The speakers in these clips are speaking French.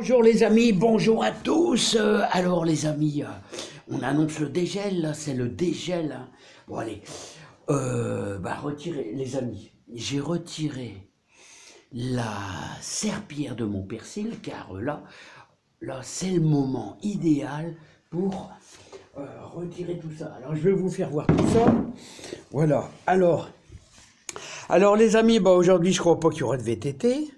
Bonjour les amis, bonjour à tous. Euh, alors les amis, euh, on annonce le dégel, c'est le dégel. Bon allez, euh, bah retirez les amis. J'ai retiré la serpillière de mon persil car là, là c'est le moment idéal pour retirer tout ça. Alors je vais vous faire voir tout ça. Voilà. Alors, alors les amis, bah aujourd'hui je crois pas qu'il y aura de VTT.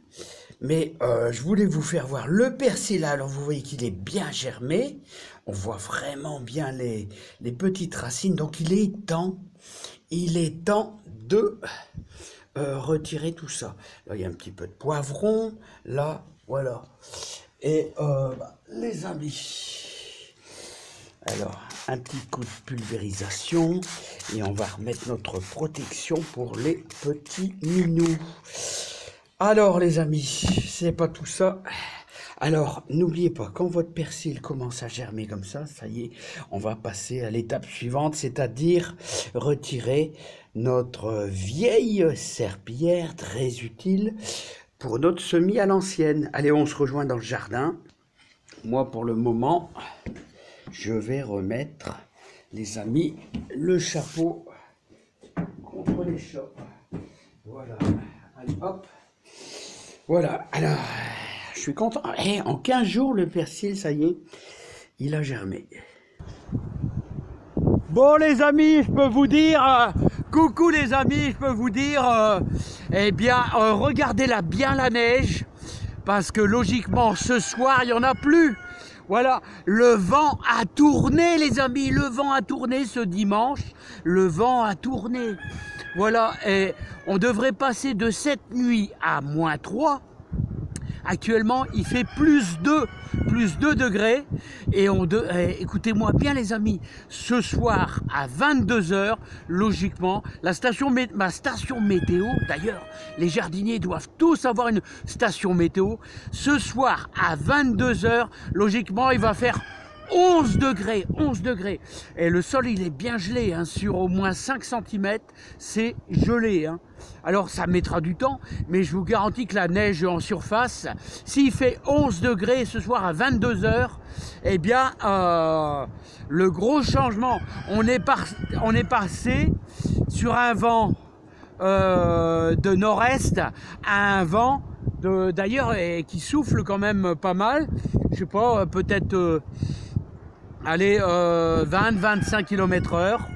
Mais euh, je voulais vous faire voir le persil. Alors vous voyez qu'il est bien germé. On voit vraiment bien les, les petites racines. Donc il est temps, il est temps de euh, retirer tout ça. Là il y a un petit peu de poivron. Là, voilà. Et euh, bah, les amis. Alors, un petit coup de pulvérisation et on va remettre notre protection pour les petits minous. Alors les amis, c'est pas tout ça. Alors, n'oubliez pas, quand votre persil commence à germer comme ça, ça y est, on va passer à l'étape suivante, c'est-à-dire retirer notre vieille serpillière très utile pour notre semis à l'ancienne. Allez, on se rejoint dans le jardin. Moi, pour le moment, je vais remettre, les amis, le chapeau contre les chats. Voilà. Allez, hop. Voilà. Alors, je suis content. Eh, en 15 jours, le persil, ça y est, il a germé. Bon, les amis, je peux vous dire, euh, coucou les amis, je peux vous dire, euh, eh bien, euh, regardez là bien la neige, parce que logiquement, ce soir, il n'y en a plus. Voilà, le vent a tourné, les amis, le vent a tourné ce dimanche, le vent a tourné. Voilà, et on devrait passer de cette nuit à moins 3. Actuellement, il fait plus 2, plus 2 degrés. Et on eh, écoutez-moi bien, les amis, ce soir à 22h, logiquement, la station, ma station météo, d'ailleurs, les jardiniers doivent tous avoir une station météo. Ce soir à 22h, logiquement, il va faire 11 degrés, 11 degrés. Et le sol, il est bien gelé, hein, sur au moins 5 cm, c'est gelé. hein. Alors, ça mettra du temps, mais je vous garantis que la neige en surface, s'il fait 11 degrés ce soir à 22 heures, eh bien, euh, le gros changement, on est, par- on est passé sur un vent euh, de nord-est à un vent d'ailleurs qui souffle quand même pas mal. Je sais pas, euh, peut-être allez 20-25 km heure.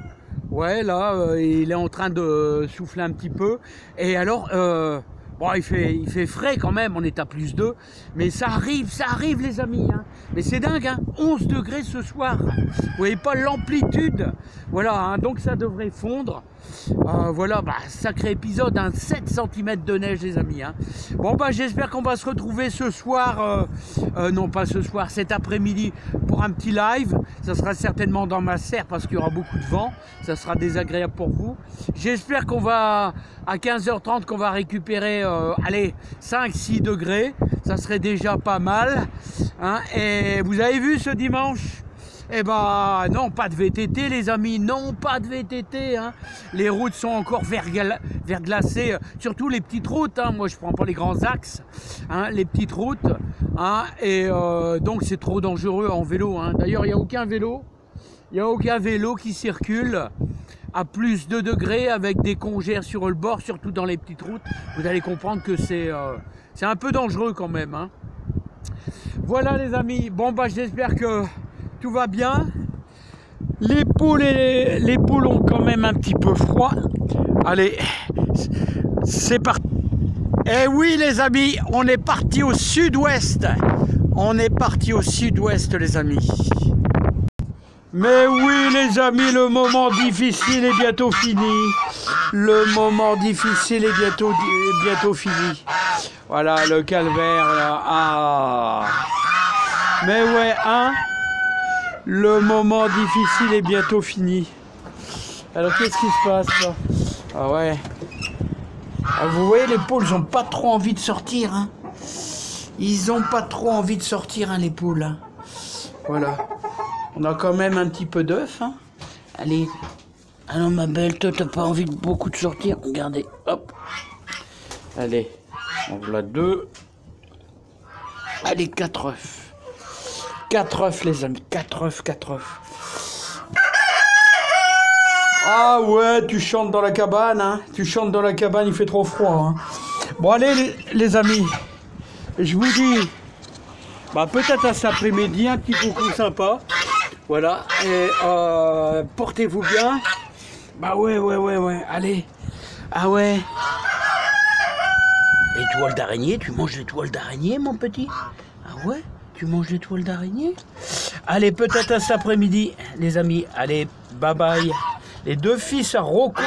Ouais, là, euh, il est en train de souffler un petit peu. Et alors, euh, bon, il fait, il fait frais quand même, on est à plus 2. Mais ça arrive, ça arrive, les amis. hein. Mais c'est dingue, hein, 11 degrés ce soir. Vous voyez pas l'amplitude Voilà, hein, donc ça devrait fondre. Euh, voilà, bah, sacré épisode, hein, 7 cm de neige, les amis. hein. Bon, bah, j'espère qu'on va se retrouver ce soir, euh, euh, non pas ce soir, cet après-midi pour un petit live. Ça sera certainement dans ma serre parce qu'il y aura beaucoup de vent. Ça sera désagréable pour vous. J'espère qu'on va, à 15h30, qu'on va récupérer, euh, allez, 5-6 degrés. Ça serait déjà pas mal. hein. Et vous avez vu ce dimanche? Eh ben non, pas de VTT les amis, non pas de VTT. hein. Les routes sont encore vergla- verglacées, euh, surtout les petites routes. hein. Moi je prends pas les grands axes, les petites routes. Et euh, donc c'est trop dangereux en vélo. D'ailleurs il n'y a aucun vélo, il n'y a aucun vélo qui circule plus de degrés avec des congères sur le bord, surtout dans les petites routes. Vous allez comprendre que c'est euh, un peu dangereux quand même. hein. Voilà les amis, bon bah j'espère que tout va bien. Les poules, et les poules ont quand même un petit peu froid. Allez, c'est parti. Eh oui les amis, on est parti au sud-ouest. On est parti au sud-ouest les amis. Mais oui les amis, le moment difficile est bientôt fini. Le moment difficile est bientôt, bientôt fini. Voilà le calvaire là. Ah. Mais ouais, hein Le moment difficile est bientôt fini. Alors qu'est-ce qui se passe là? Ah ouais. Ah, vous voyez, les poules ont pas trop envie de sortir. Hein Ils ont pas trop envie de sortir, hein, les poules. hein. Voilà. On a quand même un petit peu d'œufs. Hein Allez. Ah non, ma belle, toi, t'as pas envie de beaucoup de sortir. Regardez, hop. Allez. On voilà deux. Allez, 4 œufs. 4 œufs, les amis. 4 œufs, 4 œufs. Ah ouais, tu chantes dans la cabane, hein. Tu chantes dans la cabane, il fait trop froid, hein. Bon, allez, les, les amis. Je vous dis, bah, peut-être à cet après-midi, un petit coucou sympa. Voilà. Et euh, portez-vous bien. Bah ouais, ouais, ouais, ouais. Allez. Ah ouais. Les toiles d'araignée, tu manges des toiles d'araignée, mon petit? Ah ouais? Tu manges des toiles d'araignée? Allez, peut-être à cet après-midi, les amis. Allez, bye bye. Les deux fils à Rocco